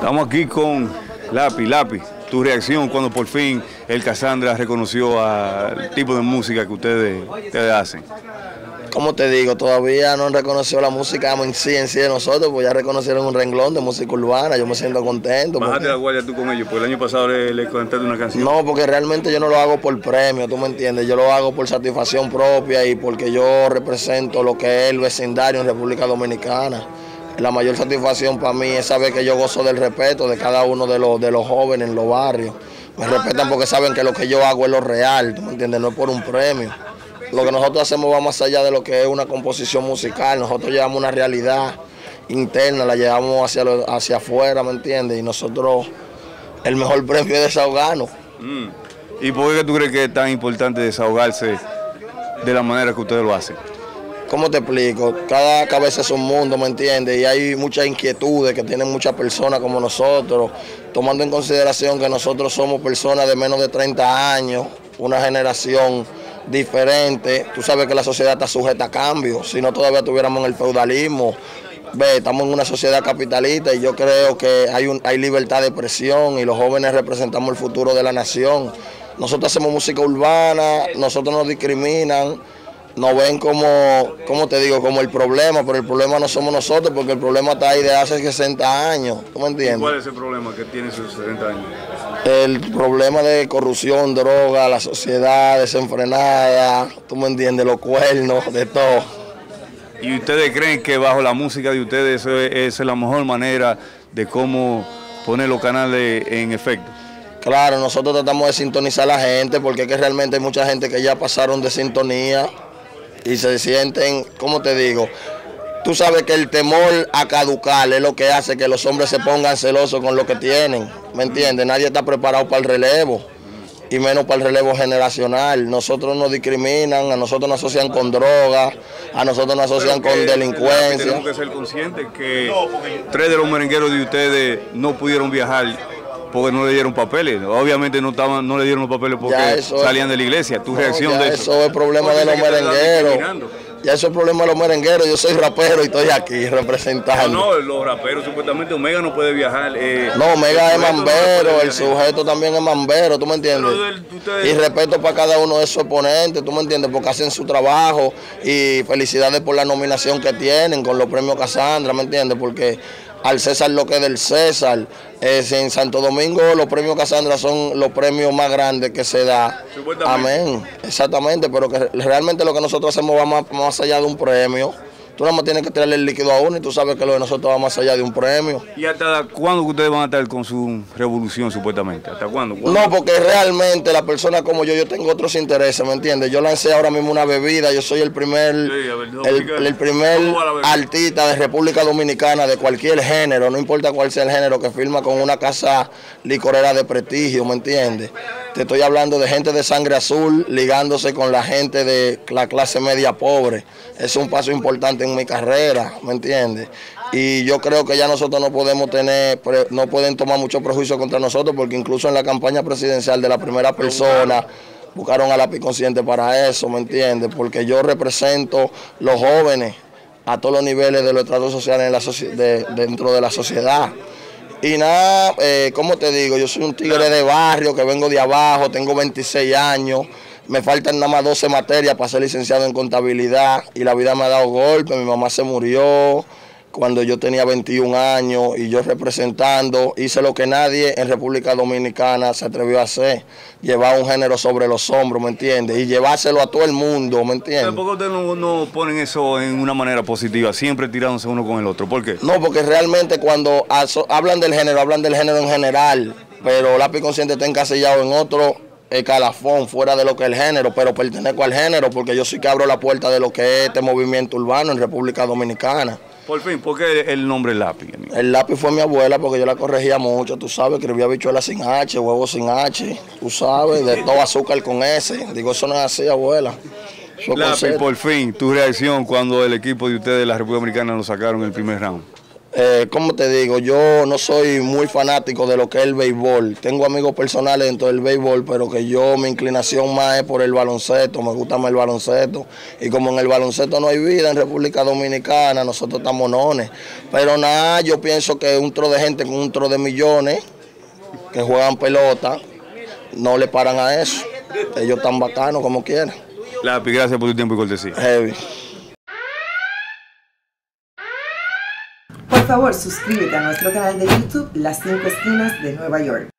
Estamos aquí con Lápiz, Lápiz. Tu reacción cuando por fin el Cassandra reconoció al tipo de música que ustedes, ustedes hacen. Como te digo, todavía no han reconocido la música en sí en sí de nosotros, pues ya reconocieron un renglón de música urbana, yo me siento contento. Bájate porque- la guardia tú con ellos, porque el año pasado le, le cantaste una canción. No, porque realmente yo no lo hago por premio, tú me entiendes, yo lo hago por satisfacción propia y porque yo represento lo que es el vecindario en República Dominicana. La mayor satisfacción para mí es saber que yo gozo del respeto de cada uno de los, de los jóvenes en los barrios. Me respetan porque saben que lo que yo hago es lo real, me entiendes, no es por un premio. Lo que nosotros hacemos va más allá de lo que es una composición musical, nosotros llevamos una realidad interna, la llevamos hacia, hacia afuera, ¿me entiendes? Y nosotros, el mejor premio es desahogarnos. Mm. ¿Y por qué tú crees que es tan importante desahogarse de la manera que ustedes lo hacen? ¿Cómo te explico? Cada cabeza es un mundo, ¿me entiendes? Y hay muchas inquietudes que tienen muchas personas como nosotros, tomando en consideración que nosotros somos personas de menos de 30 años, una generación diferente. Tú sabes que la sociedad está sujeta a cambios, si no todavía estuviéramos en el feudalismo. Ve, estamos en una sociedad capitalista y yo creo que hay, hay libertad de expresión y los jóvenes representamos el futuro de la nación. Nosotros hacemos música urbana, nosotros nos discriminan, nos ven como, como te digo, como el problema, pero el problema no somos nosotros porque el problema está ahí de hace 60 años, ¿tú me entiendes? ¿Cuál es el problema que tiene sus 60 años? El problema de corrupción, droga, la sociedad desenfrenada, tú me entiendes, los cuernos, de todo. ¿Y ustedes creen que bajo la música de ustedes eso es, esa es la mejor manera de cómo poner los canales en efecto? Claro, nosotros tratamos de sintonizar a la gente porque es que realmente hay mucha gente que ya pasaron de sintonía y se sienten, ¿cómo te digo? Tú sabes que el temor a caducar es lo que hace que los hombres se pongan celosos con lo que tienen, ¿me entiendes? Nadie está preparado para el relevo y menos para el relevo generacional. Nosotros nos discriminan, a nosotros nos asocian con drogas, a nosotros nos asocian con delincuencia. Tenemos que ser conscientes que tres de los merengueros de ustedes no pudieron viajar porque no le dieron papeles. Obviamente no estaban, no le dieron los papeles porque es- salían de la iglesia. Tu No, reacción de eso. Eso es problema de los merengueros. Ya eso es problema de los merengueros. Yo soy rapero y estoy aquí representando. No, no, los raperos supuestamente Omega no puede viajar. eh, No, Omega es no mambero, el sujeto también es mambero, ¿tú me entiendes? Ustedes- Y respeto para cada uno de sus oponentes, ¿tú me entiendes? Porque hacen su trabajo y felicidades por la nominación que tienen con los premios Casandra, ¿me entiendes? Porque al César lo que es del César, es en Santo Domingo los premios Casandra son los premios más grandes que se da. Amén, exactamente, pero que realmente lo que nosotros hacemos va más, más allá de un premio. Tú nada más tienes que tirarle el líquido a uno y tú sabes que lo de nosotros va más allá de un premio. ¿Y hasta cuándo ustedes van a estar con su revolución supuestamente? ¿Hasta cuándo? ¿Cuándo? No, porque realmente la persona como yo, yo tengo otros intereses, ¿me entiendes? Yo lancé ahora mismo una bebida, yo soy el primer, Sí, a ver, el, el primer artista de República Dominicana de cualquier género, no importa cuál sea el género, que firma con una casa licorera de prestigio, ¿me entiendes? Te estoy hablando de gente de sangre azul ligándose con la gente de la clase media pobre. Es un paso importante en mi carrera, ¿me entiendes? Y yo creo que ya nosotros no podemos tener, no pueden tomar mucho prejuicio contra nosotros, porque incluso en la campaña presidencial de la primera persona buscaron a lápiz consciente para eso, ¿me entiendes? Porque yo represento los jóvenes a todos los niveles de los estratos sociales la dentro de la sociedad. Y nada, eh, ¿cómo te digo? Yo soy un tigre de barrio que vengo de abajo, tengo 26 años, me faltan nada más 12 materias para ser licenciado en contabilidad y la vida me ha dado golpes, mi mamá se murió cuando yo tenía 21 años y yo representando, hice lo que nadie en República Dominicana se atrevió a hacer, llevar un género sobre los hombros, ¿me entiendes? Y llevárselo a todo el mundo, ¿me entiendes? ¿Por qué ustedes no, no ponen eso en una manera positiva, siempre tirándose uno con el otro? ¿Por qué? No, porque realmente cuando hablan del género, hablan del género en general, pero lápiz consciente está encasillado en otro escalafón fuera de lo que es el género, pero pertenezco al género porque yo sí que abro la puerta de lo que es este movimiento urbano en República Dominicana. Por fin, ¿por qué el nombre lápiz? amigo? El lápiz fue mi abuela porque yo la corregía mucho, tú sabes, escribía bichuela sin H, huevos sin H, tú sabes, de todo azúcar con S. Digo, eso no es así, abuela. Lápiz, por fin, tu reacción cuando el equipo de ustedes de la República Dominicana lo sacaron en el primer round. Eh, ¿cómo te digo? Yo no soy muy fanático de lo que es el béisbol. Tengo amigos personales dentro del béisbol, pero que yo mi inclinación más es por el baloncesto, me gusta más el baloncesto. Y como en el baloncesto no hay vida en República Dominicana, nosotros estamos nones. Pero nada, yo pienso que un tro de gente con un tro de millones que juegan pelota, no le paran a eso. Ellos están bacanos como quieran. Lápiz, gracias por tu tiempo y cortesía. Heavy. Por favor, suscríbete a nuestro canal de YouTube Las 5 Esquinas de Nueva York.